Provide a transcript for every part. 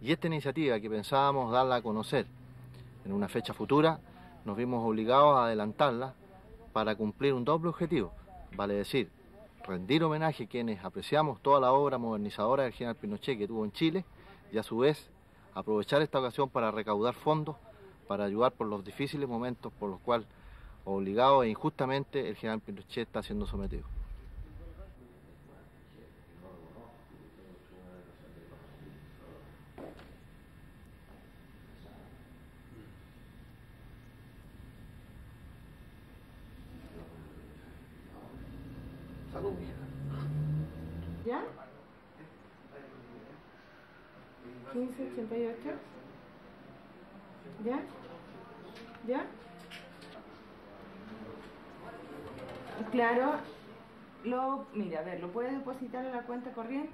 Y esta iniciativa que pensábamos darla a conocer en una fecha futura, nos vimos obligados a adelantarla para cumplir un doble objetivo, vale decir, rendir homenaje a quienes apreciamos toda la obra modernizadora del general Pinochet que tuvo en Chile y a su vez aprovechar esta ocasión para recaudar fondos para ayudar por los difíciles momentos por los cuales obligado e injustamente el general Pinochet está siendo sometido. Salud, ¿Ya? 1588. ¿Ya? ¿Ya? Claro, lo, mira, a ver, lo puedes depositar en la cuenta corriente.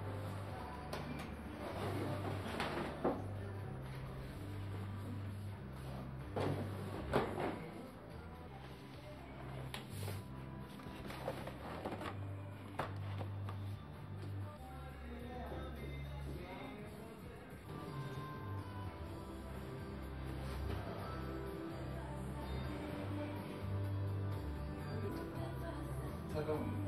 他跟我